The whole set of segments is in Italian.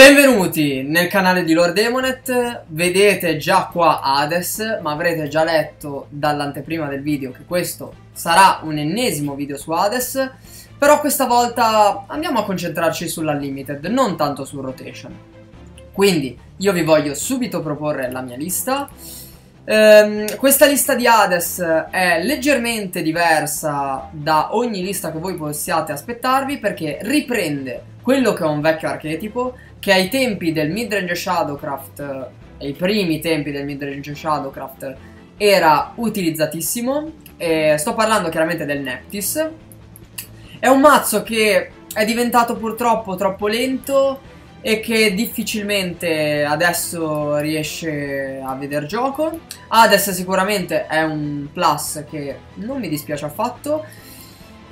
Benvenuti nel canale di Lord Demonet, vedete già qua Hades, ma avrete già letto dall'anteprima del video che questo sarà un ennesimo video su Hades, però questa volta andiamo a concentrarci sull'Unlimited, non tanto sul Rotation. Quindi io vi voglio subito proporre la mia lista, ehm, questa lista di Hades è leggermente diversa da ogni lista che voi possiate aspettarvi perché riprende quello che è un vecchio archetipo che ai tempi del midrange Shadowcraft, ai primi tempi del midrange Shadowcraft, era utilizzatissimo. E sto parlando chiaramente del Neptis. È un mazzo che è diventato purtroppo troppo lento e che difficilmente adesso riesce a vedere gioco. Hades sicuramente è un plus che non mi dispiace affatto.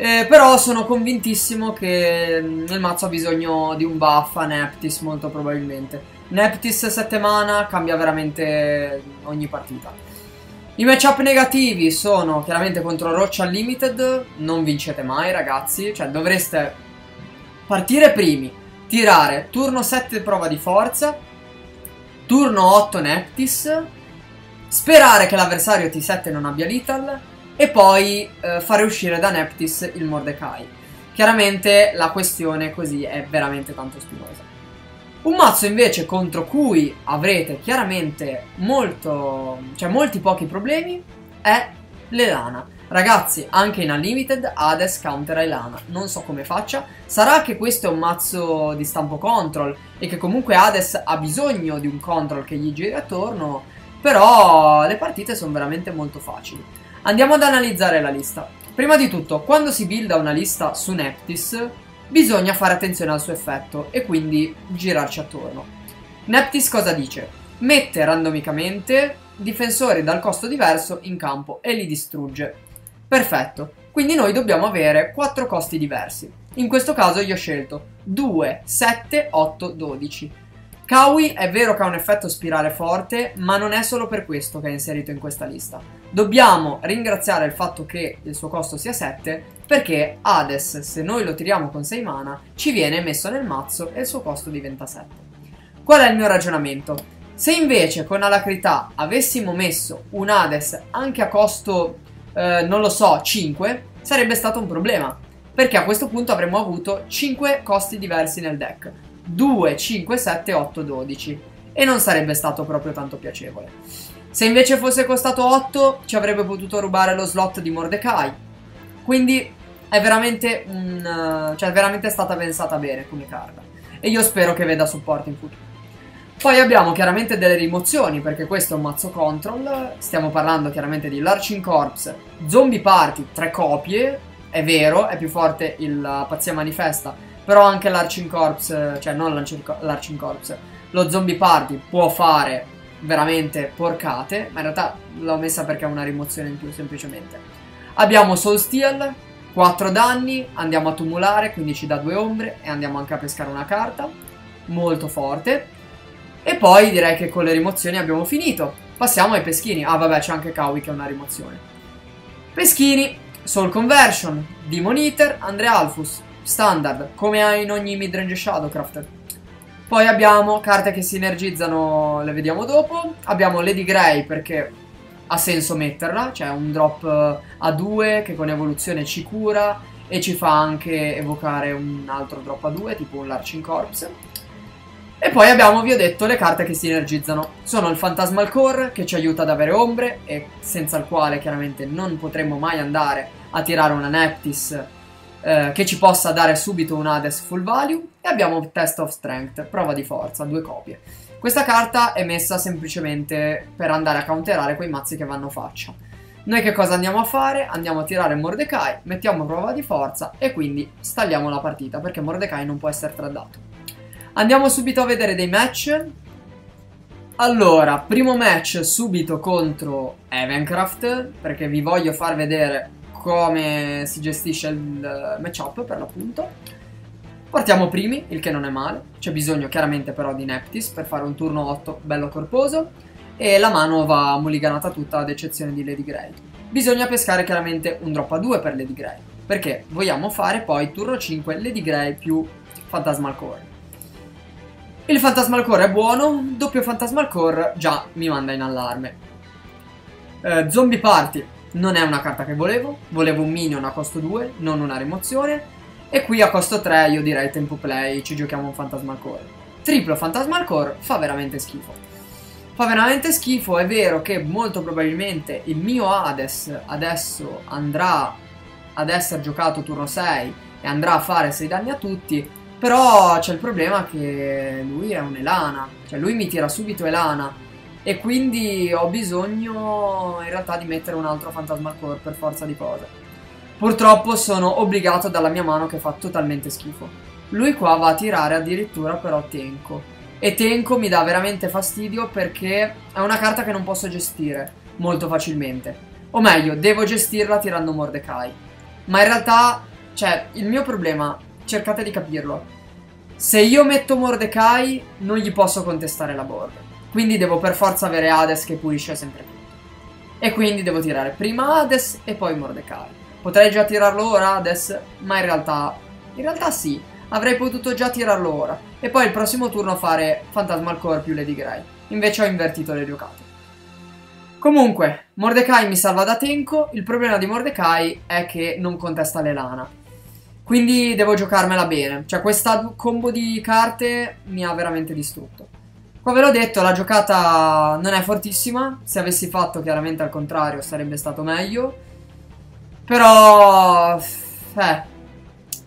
Eh, però sono convintissimo che il mazzo ha bisogno di un buff a Neptis molto probabilmente. Neptis 7 mana cambia veramente ogni partita. I matchup negativi sono chiaramente contro Roccia Unlimited, non vincete mai ragazzi, cioè dovreste partire primi, tirare turno 7 prova di forza, turno 8 Neptis, sperare che l'avversario T7 non abbia Lethal e poi eh, fare uscire da Neptis il Mordecai. Chiaramente la questione così è veramente tanto spinosa. Un mazzo invece contro cui avrete chiaramente molto, cioè molti pochi problemi è l'Elana. Ragazzi, anche in Unlimited Hades counter Elana. Non so come faccia. Sarà che questo è un mazzo di stampo control e che comunque Hades ha bisogno di un control che gli giri attorno. Però le partite sono veramente molto facili. Andiamo ad analizzare la lista. Prima di tutto, quando si builda una lista su Neptis, bisogna fare attenzione al suo effetto e quindi girarci attorno. Neptis cosa dice? Mette randomicamente difensori dal costo diverso in campo e li distrugge. Perfetto, quindi noi dobbiamo avere 4 costi diversi. In questo caso io ho scelto 2, 7, 8, 12. Kawi è vero che ha un effetto spirale forte, ma non è solo per questo che è inserito in questa lista. Dobbiamo ringraziare il fatto che il suo costo sia 7, perché Hades, se noi lo tiriamo con 6 mana, ci viene messo nel mazzo e il suo costo diventa 7. Qual è il mio ragionamento? Se invece con Alacrità avessimo messo un Hades anche a costo, eh, non lo so, 5, sarebbe stato un problema. Perché a questo punto avremmo avuto 5 costi diversi nel deck 2, 5, 7, 8, 12 e non sarebbe stato proprio tanto piacevole. Se invece fosse costato 8 ci avrebbe potuto rubare lo slot di Mordecai. Quindi è veramente, un, cioè, è veramente stata pensata bene come carta. E io spero che veda supporto in futuro. Poi abbiamo chiaramente delle rimozioni, perché questo è un mazzo control. Stiamo parlando chiaramente di Larching Corps, Zombie Party, tre copie. È vero, è più forte il Pazzia Manifesta, però anche l'Arching Corps, cioè non l'Arching Corps, lo Zombie Party può fare veramente porcate, ma in realtà l'ho messa perché è una rimozione in più semplicemente. Abbiamo Soul Steel, 4 danni, andiamo a tumulare, quindi ci dà due ombre e andiamo anche a pescare una carta, molto forte. E poi direi che con le rimozioni abbiamo finito. Passiamo ai peschini. Ah vabbè c'è anche Kawi che è una rimozione. Peschini, Soul Conversion, Demon Eater, Andre Alphus, standard, come in ogni midrange Shadowcraft. Poi abbiamo carte che sinergizzano, le vediamo dopo. Abbiamo Lady Grey perché ha senso metterla, cioè un drop eh, a 2 che con evoluzione ci cura e ci fa anche evocare un altro drop a 2, tipo un Larching Corps. E poi abbiamo, vi ho detto, le carte che sinergizzano. Sono il Phantasmal Core, che ci aiuta ad avere ombre, e senza il quale chiaramente non potremmo mai andare a tirare una Neptis eh, che ci possa dare subito un Hades full value e abbiamo Test of Strength, prova di forza, due copie. Questa carta è messa semplicemente per andare a counterare quei mazzi che vanno faccia. Noi che cosa andiamo a fare? Andiamo a tirare Mordecai, mettiamo prova di forza e quindi stalliamo la partita perché Mordecai non può essere tradato. Andiamo subito a vedere dei match. Allora, primo match subito contro Evencraft perché vi voglio far vedere come si gestisce il matchup per l'appunto. Partiamo primi, il che non è male, c'è bisogno chiaramente però di Neptis per fare un turno 8 bello corposo e la mano va mulliganata tutta ad eccezione di Lady Grey. Bisogna pescare chiaramente un drop a 2 per Lady Grey, perché vogliamo fare poi turno 5 Lady Grey più Phantasmal Core. Il Fantasmal Core è buono, doppio Fantasmal Core già mi manda in allarme. Eh, Zombie Party non è una carta che volevo, volevo un minion a costo 2, non una rimozione. E qui a costo 3 io direi tempo play, ci giochiamo un Fantasmal Core. Triplo Fantasmal Core fa veramente schifo. Fa veramente schifo, è vero che molto probabilmente il mio Hades adesso andrà ad essere giocato turno 6 e andrà a fare 6 danni a tutti, però c'è il problema che lui è un Elana, cioè lui mi tira subito Elana e quindi ho bisogno in realtà di mettere un altro Fantasmal Core per forza di cose. Purtroppo sono obbligato dalla mia mano che fa totalmente schifo. Lui qua va a tirare addirittura però Tenko. E Tenko mi dà veramente fastidio perché è una carta che non posso gestire molto facilmente. O meglio, devo gestirla tirando Mordecai. Ma in realtà, cioè, il mio problema cercate di capirlo. Se io metto Mordecai, non gli posso contestare la board. Quindi devo per forza avere Hades che pulisce sempre tutto. E quindi devo tirare prima Hades e poi Mordecai. Potrei già tirarlo ora Hades, ma in realtà... In realtà sì, avrei potuto già tirarlo ora. E poi il prossimo turno fare Phantasmal Core più Lady Grey. Invece ho invertito le giocate. Comunque, Mordecai mi salva da Tenko. Il problema di Mordecai è che non contesta l'Elana. Quindi devo giocarmela bene. Cioè questa combo di carte mi ha veramente distrutto. Ve l'ho detto, la giocata non è fortissima. Se avessi fatto chiaramente al contrario sarebbe stato meglio. Però... Eh.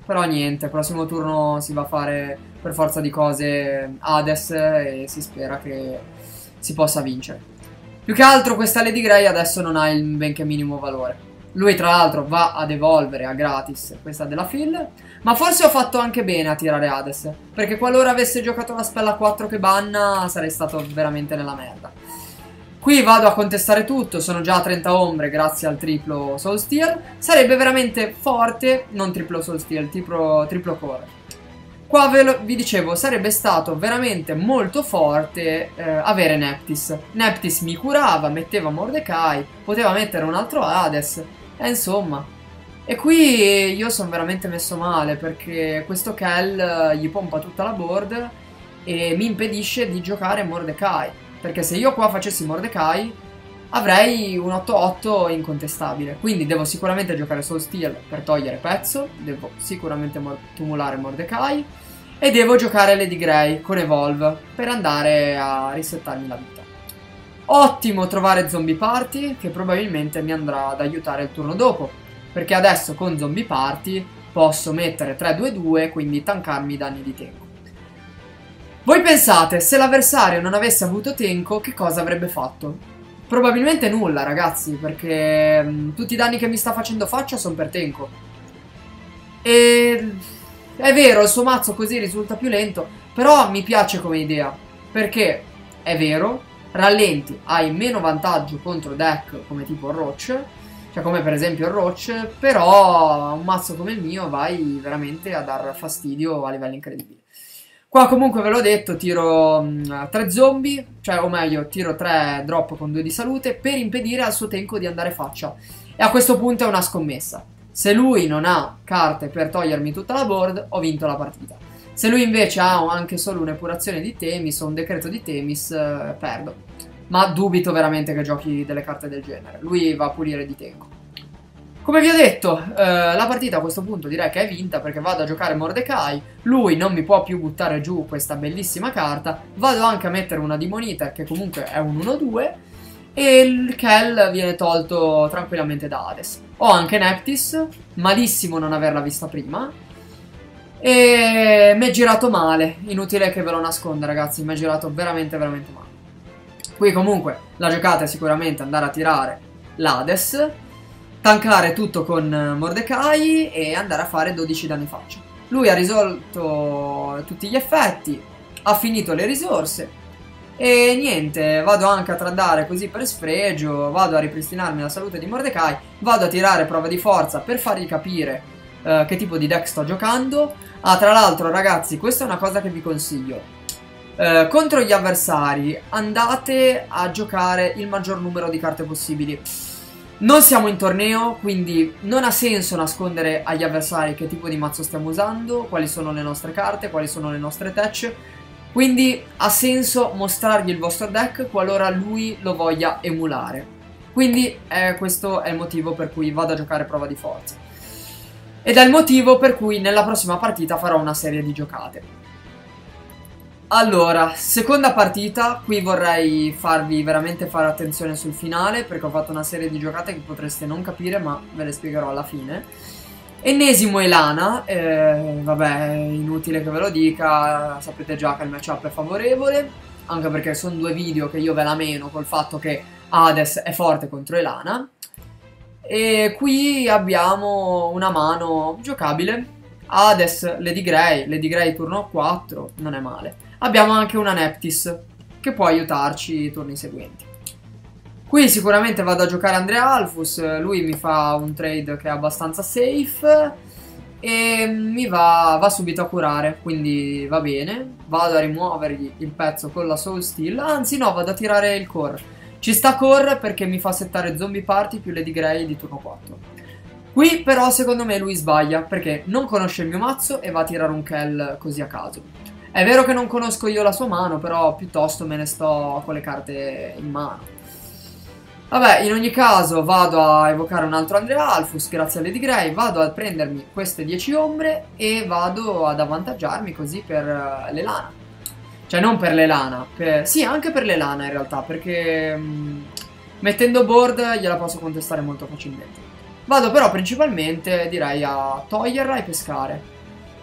Però niente, prossimo turno si va a fare per forza di cose Hades e si spera che si possa vincere. Più che altro questa Lady Grey adesso non ha il benché minimo valore. Lui tra l'altro va ad evolvere a gratis questa della Phil. Ma forse ho fatto anche bene a tirare Hades. Perché qualora avesse giocato la spella 4 che banna sarei stato veramente nella merda. Qui vado a contestare tutto, sono già a 30 ombre grazie al triplo Soul Steel. Sarebbe veramente forte, non triplo Soul Steel, triplo, triplo core. Qua ve lo, vi dicevo, sarebbe stato veramente molto forte eh, avere Neptis. Neptis mi curava, metteva Mordecai, poteva mettere un altro Hades. E insomma. E qui io sono veramente messo male perché questo Kell eh, gli pompa tutta la board e mi impedisce di giocare Mordecai. Perché se io qua facessi Mordecai avrei un 8-8 incontestabile. Quindi devo sicuramente giocare Soul Steel per togliere pezzo, devo sicuramente tumulare Mordecai e devo giocare Lady Grey con Evolve per andare a risettarmi la vita. Ottimo trovare Zombie Party che probabilmente mi andrà ad aiutare il turno dopo, perché adesso con Zombie Party posso mettere 3-2-2, quindi tankarmi i danni di Tenko. Voi pensate, se l'avversario non avesse avuto Tenko, che cosa avrebbe fatto? Probabilmente nulla, ragazzi, perché mh, mm, tutti i danni che mi sta facendo faccia sono per Tenko. E... È vero, il suo mazzo così risulta più lento, però mi piace come idea, perché è vero, rallenti, hai meno vantaggio contro deck come tipo Roach, cioè come per esempio il Roach, però un mazzo come il mio vai veramente a dar fastidio a livelli incredibili. Qua comunque ve l'ho detto, tiro 3 mm, zombie, cioè o meglio, tiro 3 drop con 2 di salute per impedire al suo Tenko di andare faccia. E a questo punto è una scommessa. Se lui non ha carte per togliermi tutta la board, ho vinto la partita. Se lui invece ha anche solo un'epurazione di Temis o un decreto di Temis, eh, perdo. Ma dubito veramente che giochi delle carte del genere. Lui va a pulire di Tenko. Come vi ho detto, eh, la partita a questo punto direi che è vinta perché vado a giocare Mordecai. Lui non mi può più buttare giù questa bellissima carta. Vado anche a mettere una Dimonita che comunque è un 1-2. E il Kell viene tolto tranquillamente da Hades. Ho anche Neptis, malissimo non averla vista prima. E mi è girato male, inutile che ve lo nasconda ragazzi, mi è girato veramente veramente male. Qui comunque la giocata è sicuramente andare a tirare l'Hades, tankare tutto con Mordecai e andare a fare 12 danni faccia. Lui ha risolto tutti gli effetti, ha finito le risorse e niente, vado anche a tradare così per sfregio, vado a ripristinarmi la salute di Mordecai, vado a tirare prova di forza per fargli capire uh, che tipo di deck sto giocando. Ah, tra l'altro, ragazzi, questa è una cosa che vi consiglio. Uh, contro gli avversari andate a giocare il maggior numero di carte possibili. Non siamo in torneo, quindi non ha senso nascondere agli avversari che tipo di mazzo stiamo usando, quali sono le nostre carte, quali sono le nostre touch. Quindi ha senso mostrargli il vostro deck qualora lui lo voglia emulare. Quindi eh, questo è il motivo per cui vado a giocare prova di forza. Ed è il motivo per cui nella prossima partita farò una serie di giocate. Allora, seconda partita, qui vorrei farvi veramente fare attenzione sul finale perché ho fatto una serie di giocate che potreste non capire ma ve le spiegherò alla fine. Ennesimo Elana, eh, vabbè, inutile che ve lo dica, sapete già che il matchup è favorevole, anche perché sono due video che io ve la meno col fatto che Hades è forte contro Elana. E qui abbiamo una mano giocabile, Hades, Lady Grey, Lady Grey turno 4, non è male. Abbiamo anche una Neptis che può aiutarci i turni seguenti. Qui sicuramente vado a giocare Andrea Alfus, lui mi fa un trade che è abbastanza safe e mi va, va, subito a curare, quindi va bene. Vado a rimuovergli il pezzo con la Soul Steel, anzi no, vado a tirare il core. Ci sta core perché mi fa settare Zombie Party più Lady Grey di turno 4. Qui però secondo me lui sbaglia perché non conosce il mio mazzo e va a tirare un Kell così a caso. È vero che non conosco io la sua mano, però piuttosto me ne sto con le carte in mano. Vabbè, in ogni caso vado a evocare un altro Andrea Alfus grazie a Lady Grey, vado a prendermi queste 10 ombre e vado ad avvantaggiarmi così per uh, l'Elana. Cioè non per l'Elana, per... sì anche per l'Elana in realtà, perché mh, mm, mettendo board gliela posso contestare molto facilmente. Vado però principalmente direi a toglierla e pescare.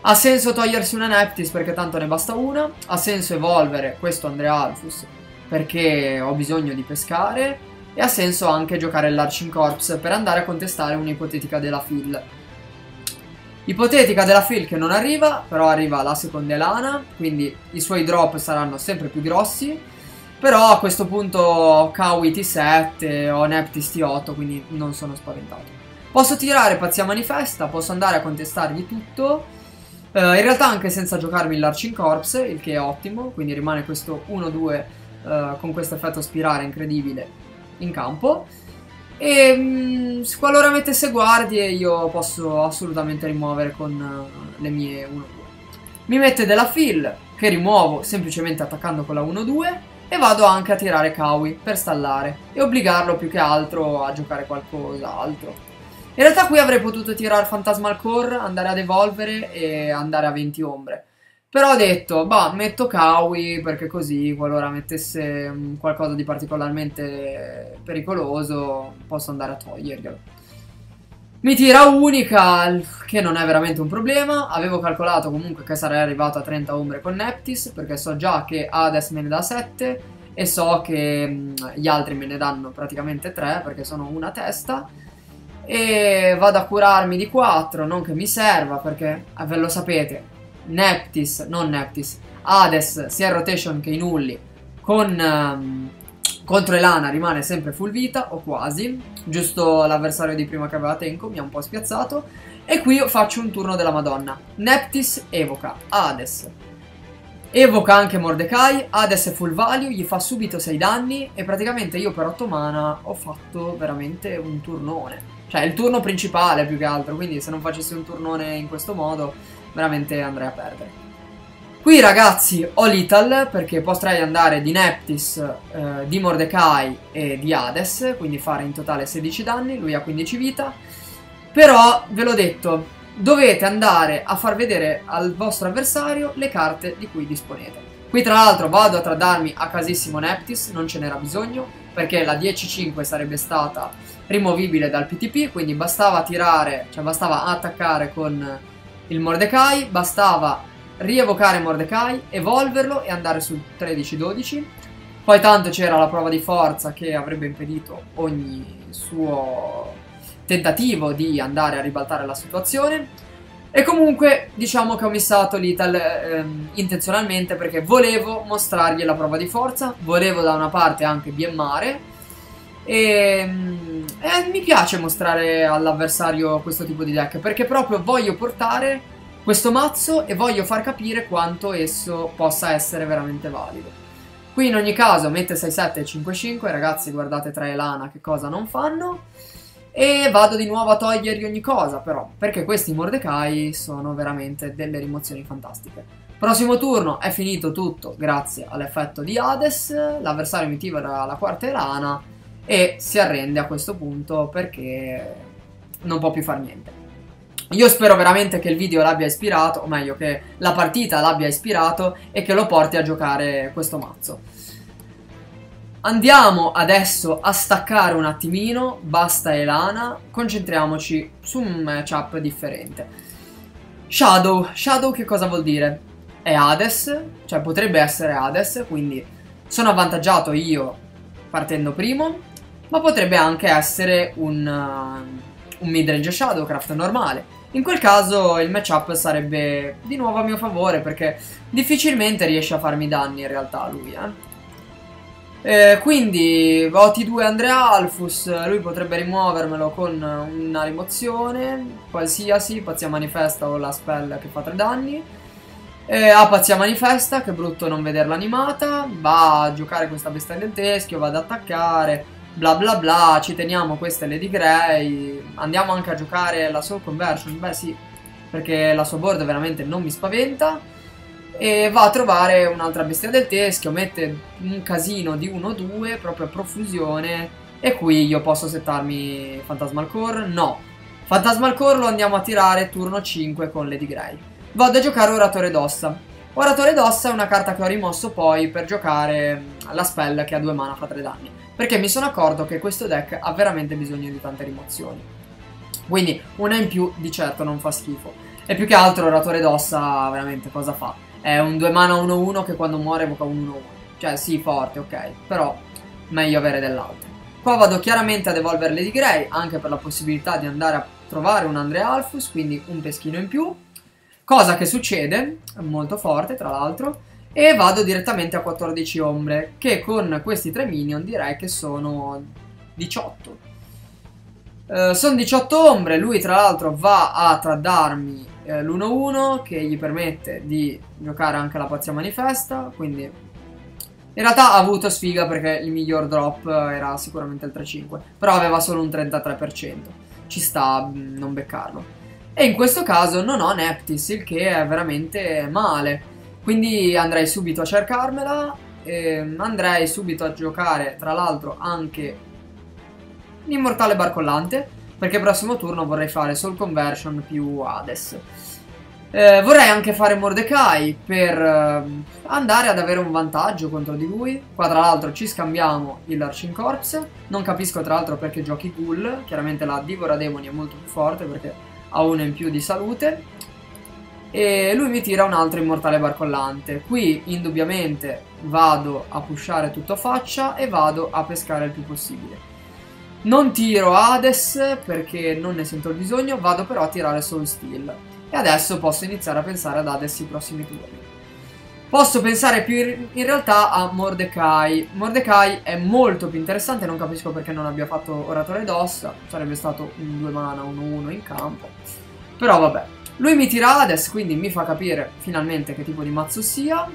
Ha senso togliersi una Neptis perché tanto ne basta una. Ha senso evolvere questo Andrea Alfus perché ho bisogno di pescare. E ha senso anche giocare l'Arching Corps per andare a contestare un'ipotetica della Phil. Ipotetica della Phil che non arriva, però arriva la seconda Elana, quindi i suoi drop saranno sempre più grossi. Però a questo punto Kawi T7 o Neptis T8, quindi non sono spaventato. Posso tirare Pazzia Manifesta, posso andare a contestargli tutto Uh, in realtà anche senza giocarmi l'Arching Corps, il che è ottimo, quindi rimane questo 1-2 uh, eh, con questo effetto spirale incredibile in campo. E um, qualora mettesse guardie io posso assolutamente rimuovere con uh, le mie 1-2. Mi mette della fill che rimuovo semplicemente attaccando con la 1-2 e vado anche a tirare Kawi per stallare e obbligarlo più che altro a giocare qualcos'altro. In realtà qui avrei potuto tirare Phantasmal Core, andare ad evolvere e andare a 20 ombre. Però ho detto, bah, metto Kawi perché così, qualora mettesse mm, qualcosa di particolarmente pericoloso, posso andare a toglierglielo. Mi tira unica, che non è veramente un problema. Avevo calcolato comunque che sarei arrivato a 30 ombre con Neptis, perché so già che Hades me ne dà 7 e so che mm, gli altri me ne danno praticamente 3, perché sono una testa e vado a curarmi di 4, non che mi serva perché, eh, ve lo sapete, Neptis, non Neptis, Hades sia in rotation che in Ulli. Con, um, contro Elana rimane sempre full vita o quasi, giusto l'avversario di prima che aveva Tenko mi ha un po' spiazzato. E qui faccio un turno della Madonna, Neptis evoca Hades. Evoca anche Mordecai, Hades è full value, gli fa subito 6 danni. E praticamente io per 8 mana ho fatto veramente un turnone. Cioè, il turno principale più che altro, quindi se non facessi un turnone in questo modo, veramente andrei a perdere. Qui ragazzi ho Lethal perché potrei andare di Neptis, eh, di Mordecai e di Hades, quindi fare in totale 16 danni, lui ha 15 vita. Però ve l'ho detto, dovete andare a far vedere al vostro avversario le carte di cui disponete. Qui tra l'altro vado a tradarmi a casissimo Neptis, non ce n'era bisogno, perché la 10-5 sarebbe stata rimovibile dal PTP, quindi bastava tirare, cioè bastava attaccare con il Mordecai, bastava rievocare Mordecai, evolverlo e andare sul 13-12. Poi tanto c'era la prova di forza che avrebbe impedito ogni suo tentativo di andare a ribaltare la situazione. E comunque diciamo che ho missato l'Ital ehm, intenzionalmente perché volevo mostrargli la prova di forza, volevo da una parte anche BMare e, ehm, e mi piace mostrare all'avversario questo tipo di deck perché proprio voglio portare questo mazzo e voglio far capire quanto esso possa essere veramente valido. Qui in ogni caso mette 6-7 e 5-5, ragazzi guardate tra Elana che cosa non fanno. E vado di nuovo a togliergli ogni cosa però, perché questi Mordecai sono veramente delle rimozioni fantastiche. Prossimo turno è finito tutto grazie all'effetto di Hades, l'avversario mi tira la quarta elana e si arrende a questo punto perché non può più fare niente. Io spero veramente che il video l'abbia ispirato, o meglio che la partita l'abbia ispirato e che lo porti a giocare questo mazzo. Andiamo adesso a staccare un attimino, basta Elana, concentriamoci su un matchup differente. Shadow, Shadow che cosa vuol dire? È Hades, cioè potrebbe essere Hades, quindi sono avvantaggiato io partendo primo, ma potrebbe anche essere un, uh, un midrange Shadowcraft normale. In quel caso il matchup sarebbe di nuovo a mio favore perché difficilmente riesce a farmi danni in realtà lui, eh. Eh, quindi voti 2 Andrea Alfus, lui potrebbe rimuovermelo con una rimozione qualsiasi, pazzia manifesta o la spell che fa 3 danni. Eh, ha pazzia manifesta, che brutto non vederla animata, va a giocare questa bestia del teschio, va ad attaccare, bla bla bla, ci teniamo queste Lady Grey, andiamo anche a giocare la Soul Conversion, beh sì, perché la sua board veramente non mi spaventa e va a trovare un'altra bestia del teschio, mette un casino di 1-2 proprio a profusione e qui io posso settarmi Phantasmal Core? No. Phantasmal Core lo andiamo a tirare turno 5 con Lady Grey. Vado a giocare Oratore d'Ossa. Oratore d'Ossa è una carta che ho rimosso poi per giocare la spell che a 2 mana fa 3 danni. Perché mi sono accorto che questo deck ha veramente bisogno di tante rimozioni. Quindi una in più di certo non fa schifo. E più che altro Oratore d'Ossa veramente cosa fa? È un 2 mana 1-1 che quando muore evoca un 1-1. Cioè, sì, forte, ok. Però meglio avere dell'altro. Qua vado chiaramente ad evolvere Lady Grey, anche per la possibilità di andare a trovare un Andrea Alfus, quindi un peschino in più. Cosa che succede, molto forte tra l'altro, e vado direttamente a 14 ombre, che con questi tre minion direi che sono 18. Uh, sono 18 ombre, lui tra l'altro va a tradarmi eh, l'1-1 che gli permette di giocare anche la pazzia manifesta, quindi in realtà ha avuto sfiga perché il miglior drop era sicuramente il 3-5, però aveva solo un 33%, ci sta mm, non beccarlo. E in questo caso non ho Neptis, il che è veramente male, quindi andrei subito a cercarmela, e andrei subito a giocare tra l'altro anche l'immortale barcollante, perché prossimo turno vorrei fare Soul Conversion più Hades. Eh, vorrei anche fare Mordecai per eh, andare ad avere un vantaggio contro di lui. Qua tra l'altro ci scambiamo il Arching Corpse. Non capisco tra l'altro perché giochi Ghoul. Chiaramente la Divora Demoni è molto più forte perché ha uno in più di salute. E lui mi tira un altro immortale barcollante. Qui indubbiamente vado a pushare tutto a faccia e vado a pescare il più possibile. Non tiro Hades perché non ne sento il bisogno, vado però a tirare Soul Steel. E adesso posso iniziare a pensare ad Hades i prossimi turni. Posso pensare più in realtà a Mordecai. Mordecai è molto più interessante, non capisco perché non abbia fatto Oratore d'Ossa. Sarebbe stato un 2 mana 1-1 in campo. Però vabbè. Lui mi tira Hades, quindi mi fa capire finalmente che tipo di mazzo sia.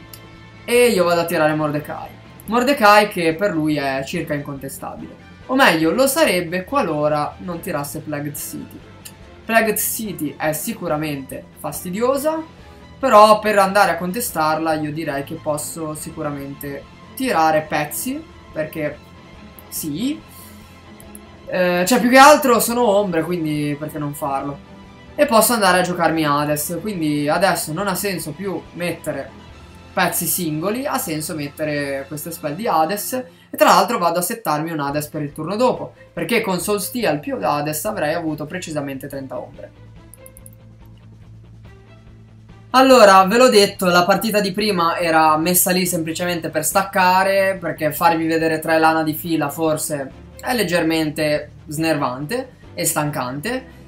E io vado a tirare Mordecai. Mordecai che per lui è circa incontestabile. O meglio, lo sarebbe qualora non tirasse Plagued City. Plagued City è sicuramente fastidiosa, però per andare a contestarla io direi che posso sicuramente tirare pezzi, perché sì. Eh, cioè più che altro sono ombre, quindi perché non farlo? E posso andare a giocarmi Hades, quindi adesso non ha senso più mettere pezzi singoli, ha senso mettere queste spell di Hades e tra l'altro vado a settarmi un Hades per il turno dopo, perché con Soul Steel più Hades avrei avuto precisamente 30 ombre. Allora, ve l'ho detto, la partita di prima era messa lì semplicemente per staccare, perché farvi vedere tre lana di fila forse è leggermente snervante e stancante.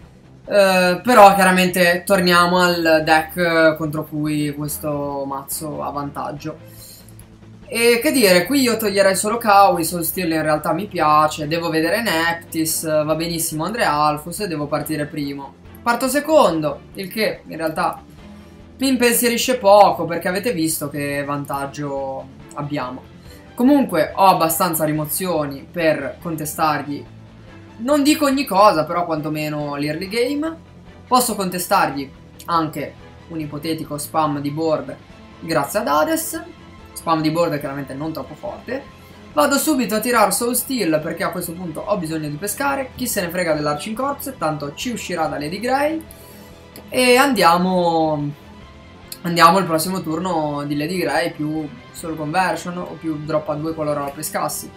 Uh, però chiaramente torniamo al deck contro cui questo mazzo ha vantaggio. E che dire, qui io toglierei solo Kawi, Soul Steel in realtà mi piace, devo vedere Neptis, va benissimo Andrea Alfus e devo partire primo. Parto secondo, il che in realtà mi impensierisce poco perché avete visto che vantaggio abbiamo. Comunque ho abbastanza rimozioni per contestargli non dico ogni cosa, però quantomeno l'early game. Posso contestargli anche un ipotetico spam di board grazie ad Hades. Spam di board chiaramente non troppo forte. Vado subito a tirare Soul Steel perché a questo punto ho bisogno di pescare. Chi se ne frega dell'Arching Corpse, tanto ci uscirà da Lady Grey. E andiamo, andiamo al prossimo turno di Lady Grey più Soul Conversion o più drop a 2 qualora la pescassi.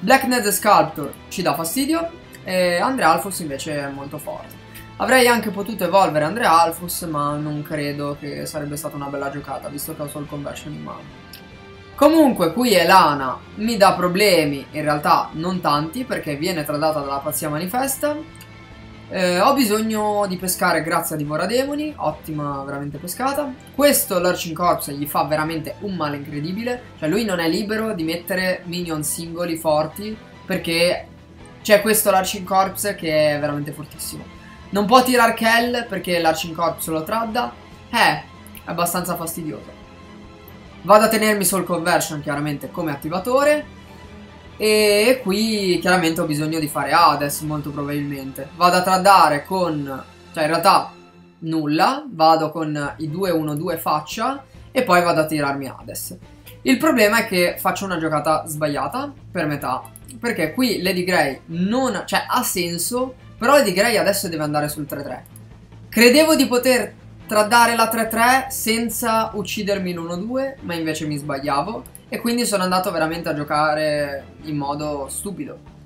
Black Ned Sculptor ci dà fastidio e Andre Alphus invece è molto forte. Avrei anche potuto evolvere Andre Alphus ma non credo che sarebbe stata una bella giocata visto che ho Soul Conversion in mano. Comunque qui Elana mi dà problemi, in realtà non tanti perché viene tradata dalla pazzia manifesta. Eh, ho bisogno di pescare grazie a Divora Demoni, ottima veramente pescata. Questo Lurching Corpse gli fa veramente un male incredibile, cioè lui non è libero di mettere minion singoli forti perché c'è questo Lurching Corpse che è veramente fortissimo. Non può tirare Kell perché l'Arching Corpse lo tradda, eh, è abbastanza fastidioso. Vado a tenermi Soul Conversion chiaramente come attivatore. E qui chiaramente ho bisogno di fare Hades molto probabilmente. Vado a tradare con... Cioè in realtà nulla. Vado con i 2-1-2 faccia. E poi vado a tirarmi Hades. Il problema è che faccio una giocata sbagliata per metà. Perché qui Lady Grey non... Cioè ha senso. Però Lady Grey adesso deve andare sul 3-3. Credevo di poter tradare la 3-3 senza uccidermi l'1-2, ma invece mi sbagliavo. E quindi sono andato veramente a giocare in modo stupido.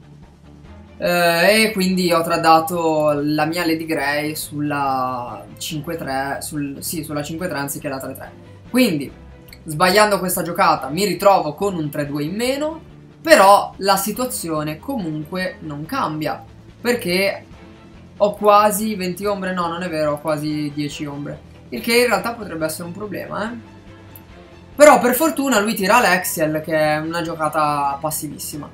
Eh, e quindi ho tradato la mia Lady Grey sulla 5-3, sul, sì, sulla 5-3 anziché la 3-3. Quindi, sbagliando questa giocata, mi ritrovo con un 3-2 in meno, però la situazione comunque non cambia. Perché ho quasi 20 ombre, no non è vero, ho quasi 10 ombre. Il che in realtà potrebbe essere un problema, eh. Però per fortuna lui tira Alexiel che è una giocata passivissima.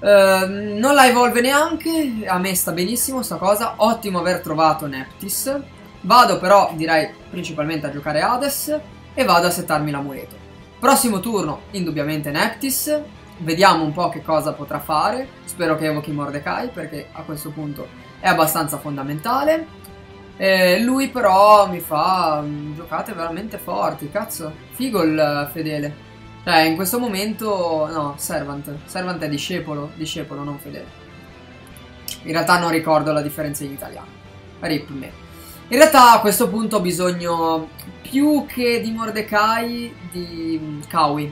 Uh, non la evolve neanche, a me sta benissimo sta cosa, ottimo aver trovato Neptis. Vado però direi principalmente a giocare Hades e vado a settarmi l'amuleto. Prossimo turno indubbiamente Neptis, vediamo un po' che cosa potrà fare, spero che evochi Mordecai perché a questo punto è abbastanza fondamentale. Eh, lui però mi fa um, giocate veramente forti, cazzo, figo il fedele. Cioè, in questo momento, no, Servant. Servant è discepolo, discepolo, non fedele. In realtà non ricordo la differenza in italiano. Rip me. In realtà a questo punto ho bisogno più che di Mordecai di Kawi.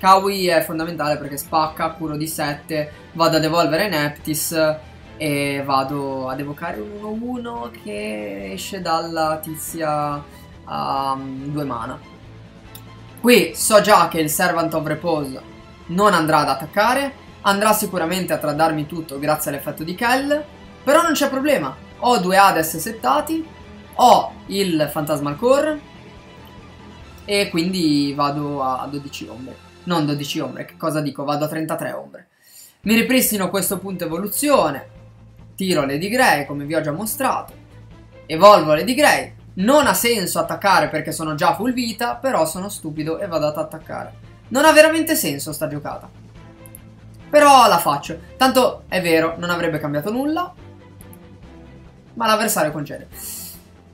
Kawi è fondamentale perché spacca, curo di 7, vado ad evolvere Neptis e vado ad evocare un 1-1 che esce dalla tizia a um, due mana. Qui so già che il Servant of Repose non andrà ad attaccare, andrà sicuramente a tradarmi tutto grazie all'effetto di Kell, però non c'è problema, ho due Hades settati, ho il Phantasmal Core e quindi vado a 12 ombre. Non 12 ombre, che cosa dico? Vado a 33 ombre. Mi ripristino questo punto evoluzione, tiro Lady Grey come vi ho già mostrato, evolvo Lady Grey, non ha senso attaccare perché sono già full vita, però sono stupido e vado ad attaccare. Non ha veramente senso sta giocata. Però la faccio. Tanto è vero, non avrebbe cambiato nulla, ma l'avversario concede.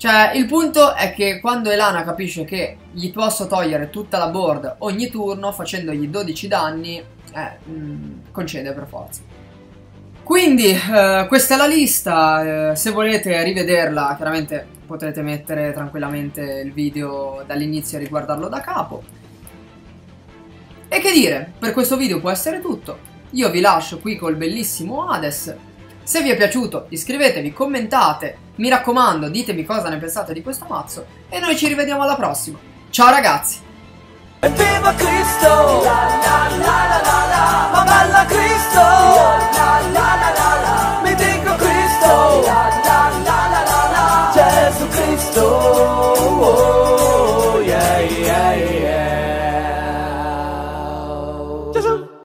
Cioè, il punto è che quando Elana capisce che gli posso togliere tutta la board ogni turno facendogli 12 danni, eh, mh, mm, concede per forza. Quindi eh, questa è la lista, eh, se volete rivederla chiaramente potrete mettere tranquillamente il video dall'inizio e riguardarlo da capo. E che dire, per questo video può essere tutto. Io vi lascio qui col bellissimo Hades. Se vi è piaciuto iscrivetevi, commentate, mi raccomando, ditemi cosa ne pensate di questo mazzo e noi ci rivediamo alla prossima. Ciao ragazzi! Cristo! Cristo!